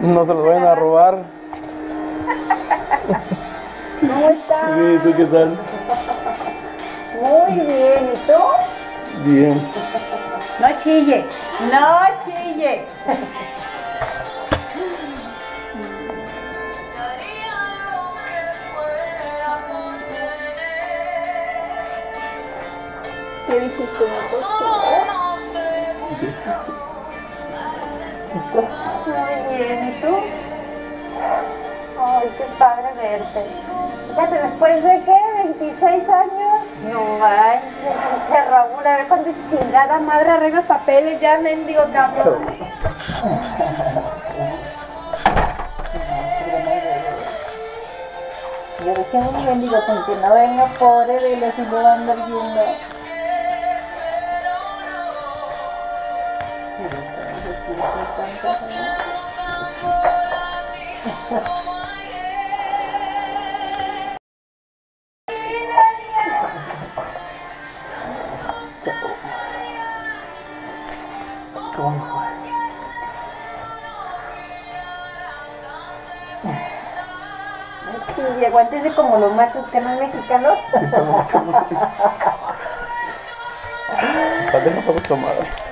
No se los vayan a robar. ¿Cómo estás? Sí, ¿tú qué tal? Muy bien, ¿y tú? Bien. No chille, no chille. ¿Qué dijiste? Muy bien, ¿y tú? Ay, qué padre verte. Fíjate, después de qué, 26 años. No manches, Raúl, a ver cuánto chingada madre arregla papeles, ya mendigo cabrón. Yo dije, un mendigo con que no venga pobre de los y lo va a andar viendo. Sí, aguántese como los machos que no mexicanos. Tomar.